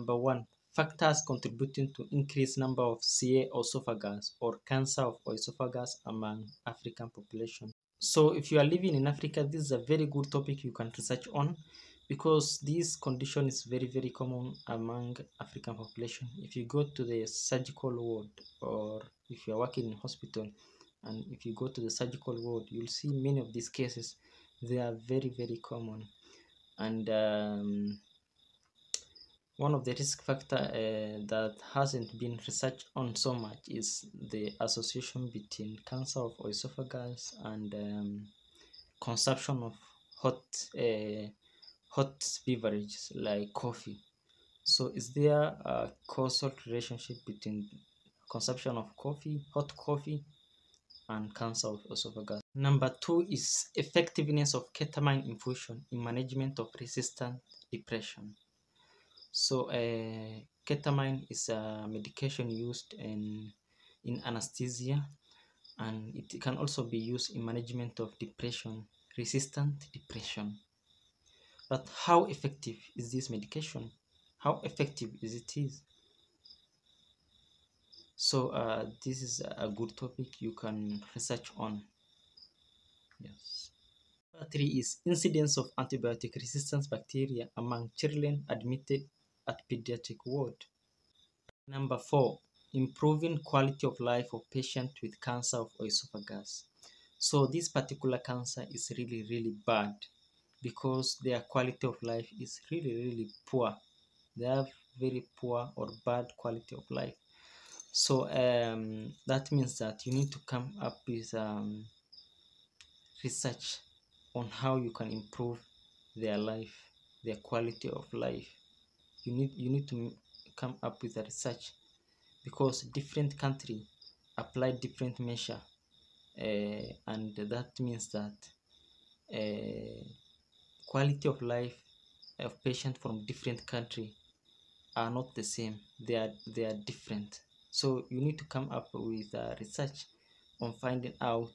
Number one, factors contributing to increased number of CA esophagus or cancer of esophagus among African population. So if you are living in Africa, this is a very good topic you can research on because this condition is very very common among African population. If you go to the surgical ward or if you are working in hospital and if you go to the surgical ward, you'll see many of these cases. They are very very common and um, one of the risk factor uh, that hasn't been researched on so much is the association between cancer of esophagus and um, consumption of hot uh, hot beverages like coffee. So is there a causal relationship between consumption of coffee hot coffee and cancer of esophagus? Number two is effectiveness of ketamine infusion in management of resistant depression so uh, ketamine is a medication used in, in anesthesia and it can also be used in management of depression, resistant depression. But how effective is this medication? How effective is it is? So uh, this is a good topic you can research on. Yes. Number three is incidence of antibiotic resistance bacteria among children admitted at pediatric ward. Number four, improving quality of life of patient with cancer of esophagus. So this particular cancer is really, really bad because their quality of life is really, really poor. They have very poor or bad quality of life. So um, that means that you need to come up with um, research on how you can improve their life, their quality of life you need you need to come up with a research because different country apply different measure uh, and that means that uh, quality of life of patient from different country are not the same. They are they are different. So you need to come up with a research on finding out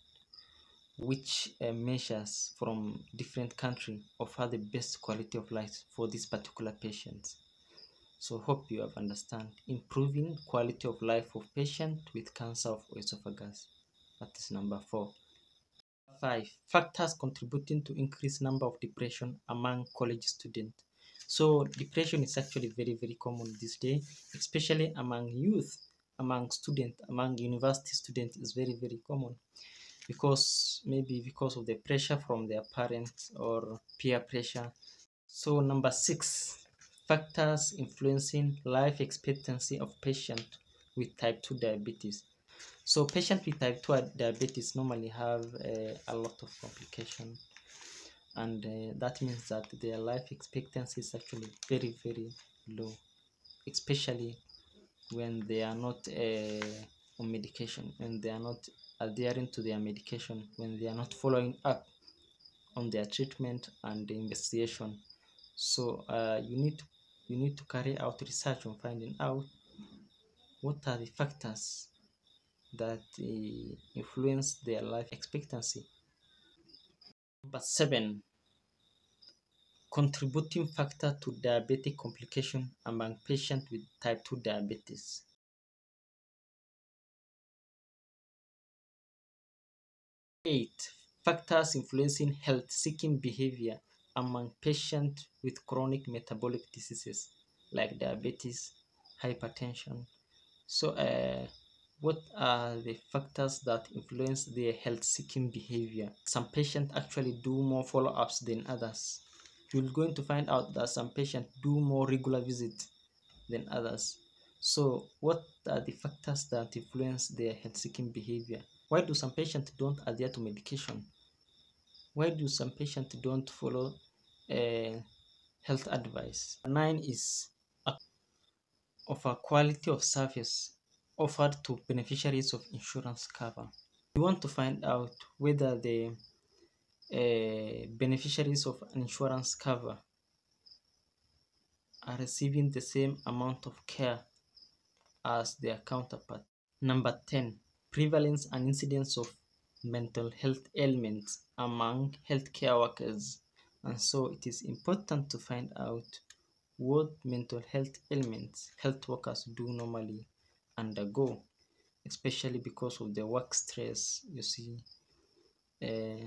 which uh, measures from different country offer the best quality of life for this particular patient so hope you have understand improving quality of life of patient with cancer of esophagus. That is number four. Five factors contributing to increased number of depression among college students. So depression is actually very very common this day, especially among youth, among students, among university students is very very common because maybe because of the pressure from their parents or peer pressure. So number six factors influencing life expectancy of patient with type 2 diabetes. So patients with type 2 diabetes normally have uh, a lot of complications and uh, that means that their life expectancy is actually very very low especially when they are not uh, on medication when they are not adhering to their medication when they are not following up on their treatment and the investigation so uh, you need to you need to carry out research on finding out what are the factors that uh, influence their life expectancy. Number seven, contributing factor to diabetic complication among patients with type 2 diabetes. Eight, factors influencing health-seeking behavior among patients with chronic metabolic diseases like diabetes, hypertension. So, uh, what are the factors that influence their health seeking behavior? Some patients actually do more follow ups than others. You're going to find out that some patients do more regular visits than others. So, what are the factors that influence their health seeking behavior? Why do some patients don't adhere to medication? Why do some patients don't follow uh, health advice. Nine is a, of a quality of service offered to beneficiaries of insurance cover. We want to find out whether the uh, beneficiaries of insurance cover are receiving the same amount of care as their counterpart. Number 10. Prevalence and incidence of mental health ailments among healthcare workers and so it is important to find out what mental health ailments health workers do normally undergo, especially because of the work stress, you see, uh,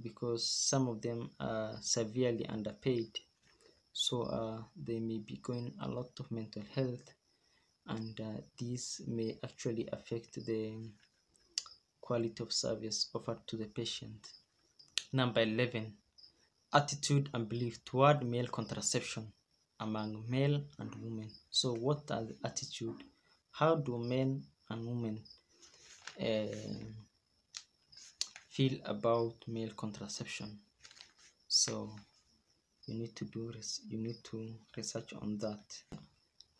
because some of them are severely underpaid. So uh, they may be going a lot of mental health and uh, this may actually affect the quality of service offered to the patient. Number 11, attitude and belief toward male contraception among male and women. So what are the attitude? How do men and women uh, feel about male contraception? So you need to do you need to research on that.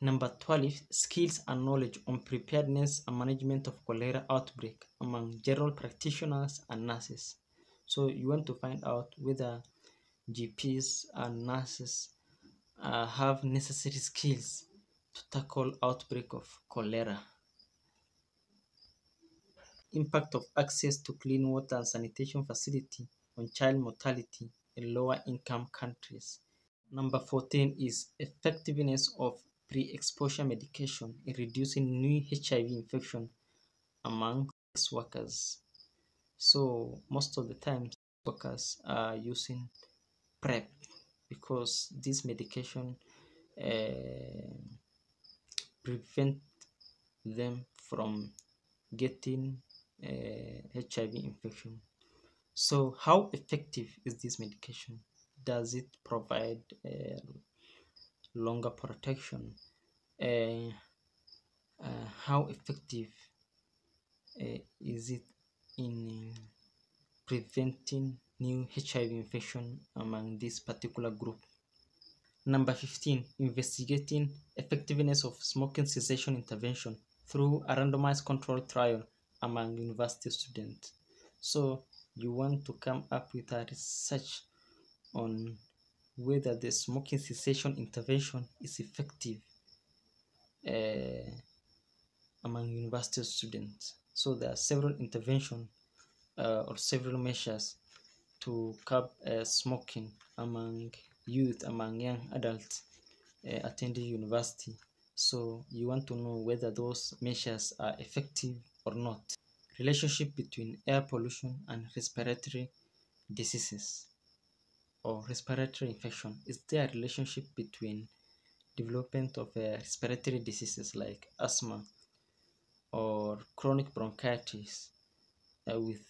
Number 12, skills and knowledge on preparedness and management of cholera outbreak among general practitioners and nurses. So you want to find out whether GPs and nurses uh, have necessary skills to tackle outbreak of cholera. Impact of access to clean water and sanitation facility on child mortality in lower income countries. Number 14 is effectiveness of pre-exposure medication in reducing new HIV infection among sex workers. So most of the time workers are using PrEP because this medication uh, prevent them from getting uh, HIV infection. So how effective is this medication? Does it provide uh, longer protection uh, how effective is it in preventing new HIV infection among this particular group. Number 15, investigating effectiveness of smoking cessation intervention through a randomized controlled trial among university students. So you want to come up with a research on whether the smoking cessation intervention is effective uh, among university students. So there are several interventions uh, or several measures to curb uh, smoking among youth, among young adults uh, attending university. So you want to know whether those measures are effective or not. Relationship between air pollution and respiratory diseases or respiratory infection? Is there a relationship between development of uh, respiratory diseases like asthma or chronic bronchitis uh, with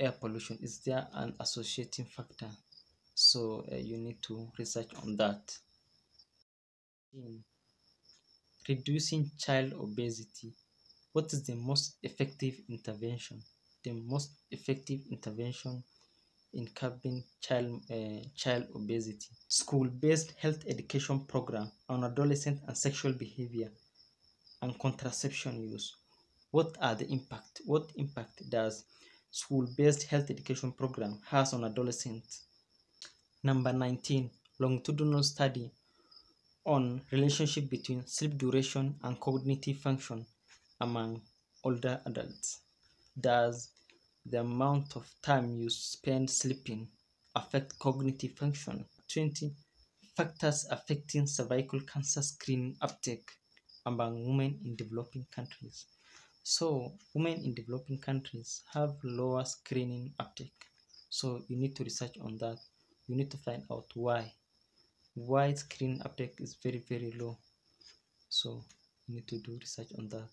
air pollution? Is there an associating factor? So uh, you need to research on that. In reducing child obesity, what is the most effective intervention? The most effective intervention in curbing child, uh, child obesity. School-based health education program on adolescent and sexual behavior and contraception use. What are the impact? What impact does school-based health education program has on adolescents? Number 19, longitudinal study on relationship between sleep duration and cognitive function among older adults. Does the amount of time you spend sleeping affect cognitive function. 20. Factors affecting cervical cancer screening uptake among women in developing countries. So, women in developing countries have lower screening uptake. So, you need to research on that. You need to find out why. Why screening uptake is very, very low. So, you need to do research on that.